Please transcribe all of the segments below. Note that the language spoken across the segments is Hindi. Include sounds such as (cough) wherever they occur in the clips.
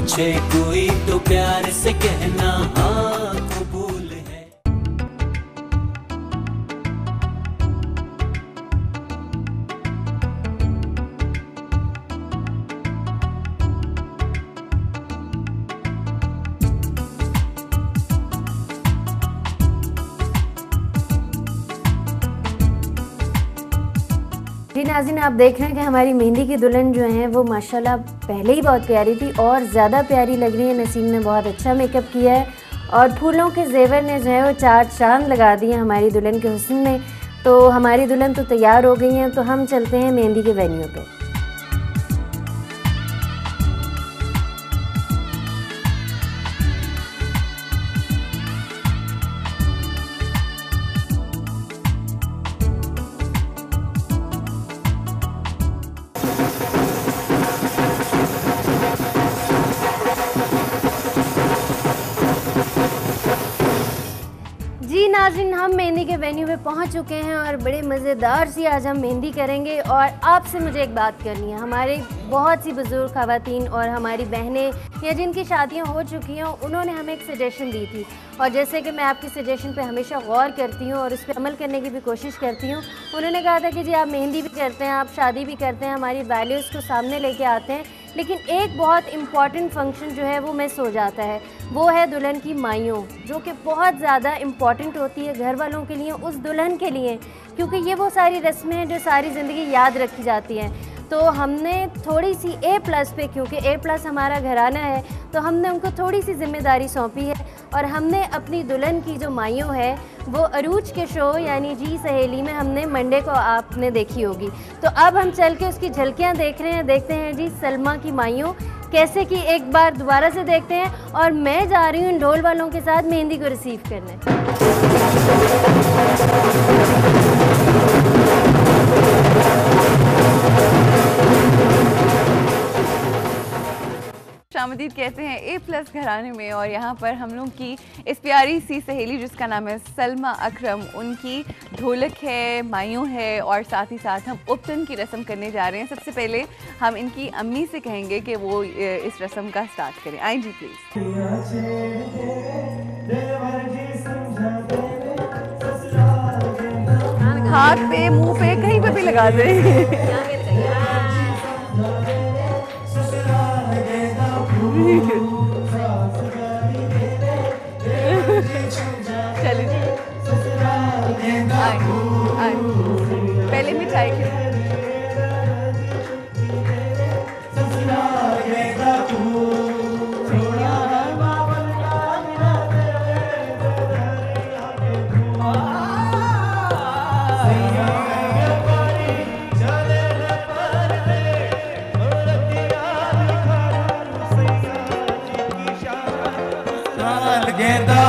पूछे कोई तो प्यार से कहना हाँ। जी नाजिन आप देख रहे हैं कि हमारी मेहंदी की दुल्हन जो है, वो माशाल्लाह पहले ही बहुत प्यारी थी और ज़्यादा प्यारी लग रही है। नसीम ने बहुत अच्छा मेकअप किया है और फूलों के जेवर ने जो है वो चार चाँद लगा दिए हमारी दुल्हन के हुस्न में। तो हमारी दुल्हन तो तैयार हो गई हैं तो हम चलते हैं मेहंदी के वेन्यू पे। नाजिन हम मेहंदी के वेन्यू पे पहुँच चुके हैं और बड़े मज़ेदार सी आज हम मेहंदी करेंगे और आपसे मुझे एक बात करनी है। हमारे बहुत सी बुज़ुर्ग खातन और हमारी बहनें या जिनकी शादियाँ हो चुकी हैं, उन्होंने हमें एक सजेशन दी थी। और जैसे कि मैं आपकी सजेशन पे हमेशा गौर करती हूँ और उस पर अमल करने की भी कोशिश करती हूँ, उन्होंने कहा था कि जी आप मेहंदी भी करते हैं, आप शादी भी करते हैं, हमारी वैल्यूज़ को सामने लेके आते हैं। लेकिन एक बहुत इंपॉर्टेंट फ़ंक्शन जो है वो मिस हो जाता है, वो है दुल्हन की माइयों, जो कि बहुत ज़्यादा इंपॉर्टेंट होती है घर वालों के लिए, उस दुल्हन के लिए, क्योंकि ये वो सारी रस्में हैं जो सारी ज़िंदगी याद रखी जाती हैं। तो हमने थोड़ी सी ए प्लस पे, क्योंकि ए प्लस हमारा घराना है तो हमने उनको थोड़ी सी ज़िम्मेदारी सौंपी है और हमने अपनी दुल्हन की जो माइयों है, वो अरूज के शो यानी जी सहेली में हमने मंडे को आपने देखी होगी। तो अब हम चल के उसकी झलकियाँ देख रहे हैं, देखते हैं जी सलमा की माइयों कैसे कि एक बार दोबारा से देखते हैं और मैं जा रही हूँ ढोल वालों के साथ मेहंदी को रिसीव करने। शामदीद कहते हैं ए प्लस घराने में और यहाँ पर हम लोग की इस प्यारी सी सहेली जिसका नाम है सलमा अकरम, उनकी ढोलक है मायूं है और साथ ही साथ हम उपटन की रस्म करने जा रहे हैं। सबसे पहले हम इनकी अम्मी से कहेंगे कि वो इस रस्म का स्टार्ट करें। आए जी प्लीज़ हाथ पे, मुँह पे कहीं पे भी लगा दे। (laughs) चलिए। पहले मिठाई खिलाओ।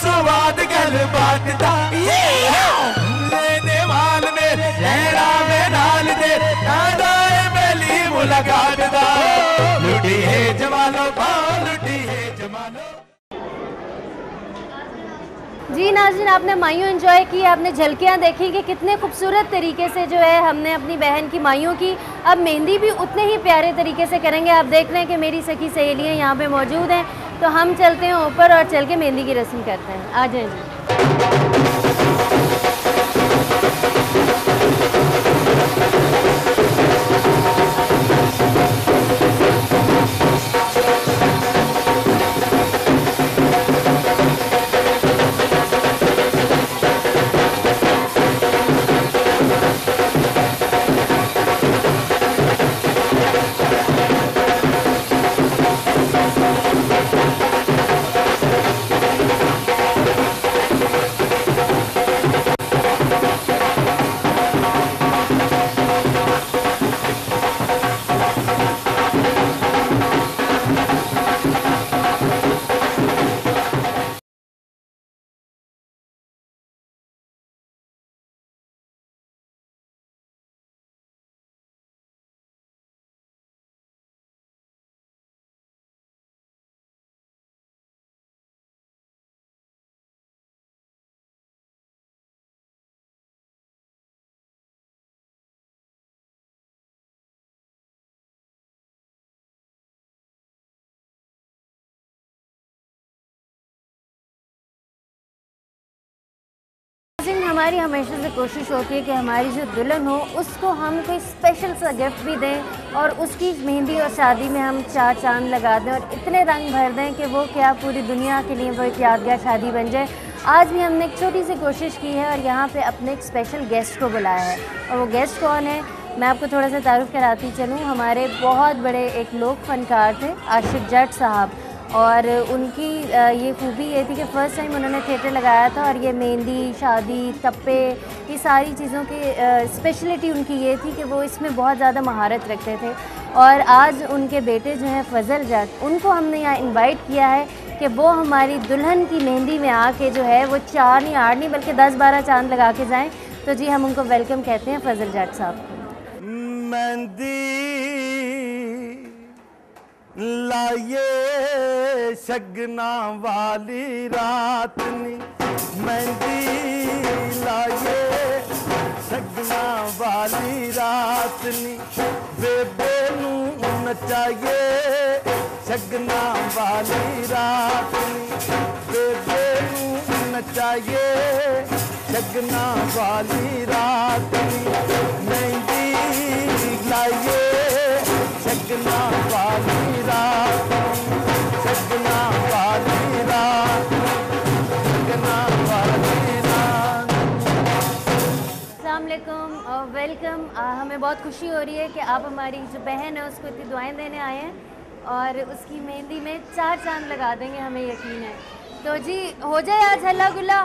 स्वाद गल बात दा लेने माल में लहरा में नाल दे दादाए मेली मुलाकात दा। लुटी है जमानो पा लुटी है जमानो जी नाजिन आपने मायूँ इन्जॉय की आपने झलकियाँ देखी कि कितने खूबसूरत तरीके से जो है हमने अपनी बहन की मायूँ की। अब मेहंदी भी उतने ही प्यारे तरीके से करेंगे। आप देख रहे हैं कि मेरी सखी सहेलियाँ यहाँ पे मौजूद हैं। तो हम चलते हैं ऊपर और चल के मेहंदी की रस्म करते हैं। आ जाए जी हमारी हमेशा से कोशिश होती है कि हमारी जो दुल्हन हो, उसको हम कोई स्पेशल सा गिफ्ट भी दें और उसकी मेहंदी और शादी में हम चार चाँद लगा दें और इतने रंग भर दें कि वो क्या पूरी दुनिया के लिए वो एक यादगार शादी बन जाए। आज भी हमने एक छोटी सी कोशिश की है और यहाँ पे अपने एक स्पेशल गेस्ट को बुलाया है। और वो गेस्ट कौन है? मैं आपको थोड़ा सा तारुफ कराती चलूँ। हमारे बहुत बड़े एक लोक फनकार थे, आशिक जट साहब। और उनकी ये खूबी ये थी कि फ़र्स्ट टाइम उन्होंने थिएटर लगाया था और ये मेहंदी, शादी टप्पे ये सारी चीज़ों की स्पेशलिटी उनकी ये थी कि वो इसमें बहुत ज़्यादा महारत रखते थे। और आज उनके बेटे जो हैं फजल जट, उनको हमने यहाँ इनवाइट किया है कि वो हमारी दुल्हन की मेहंदी में आके जो है वो चार नहीं, आठ नहीं, बल्कि दस, बारह चाँद लगा के जाएँ। तो जी, हम उनको वेलकम कहते हैं फजल जट साहब। मेहंदी शगना वाली रात नी मेहंदी लाए शगना वाली रात नी बेबे नू नचाइए शगना वाली रात नी बेबे नू नचाइए शगना वाली रात नी मेहंदी लाइए। शगना वाली रात शगना अलैक्म और वेलकम हमें बहुत खुशी हो रही है कि आप हमारी जो बहन है उसको इतनी दुआएं देने आए हैं और उसकी मेहंदी में चार चांद लगा देंगे हमें यकीन है तो जी हो जाए आज हल्ला गुल्ला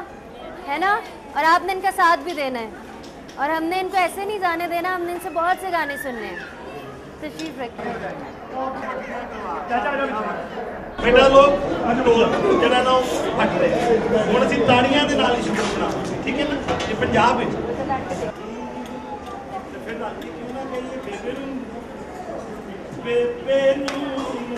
है ना और आपने इनका साथ भी देना है और हमने इनको ऐसे नहीं जाने देना हमने इनसे बहुत से गाने सुनने हैं तशरीफ रखिए ਬੇਟਾ ਲੋਕ ਢੋਲ ਜਿਹੜਾ ਨਾ ਉਹ ਫੱਟ ਰਹੇ ਹੁਣ ਅਸੀਂ ਤਾੜੀਆਂ ਦੇ ਨਾਲ ਹੀ ਸ਼ੁਰੂ ਕਰਾਂਗੇ ਠੀਕ ਹੈ ਨਾ ਇਹ ਪੰਜਾਬ ਵਿੱਚ Bebê não me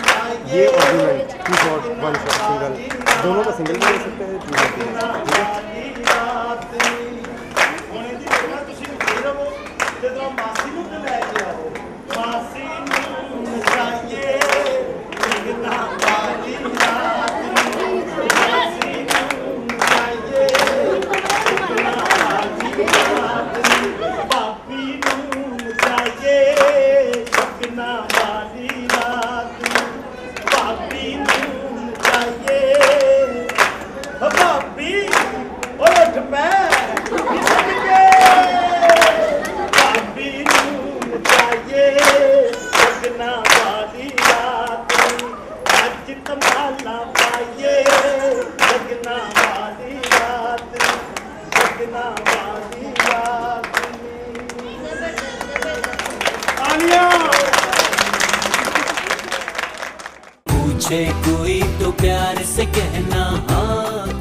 ये argument two shot one shot single दोनों का सिंगल भी ले सकते हैं? पाइए जगना वाली रात जगना वाली रात पूछे कोई तो प्यार से कहना हाँ।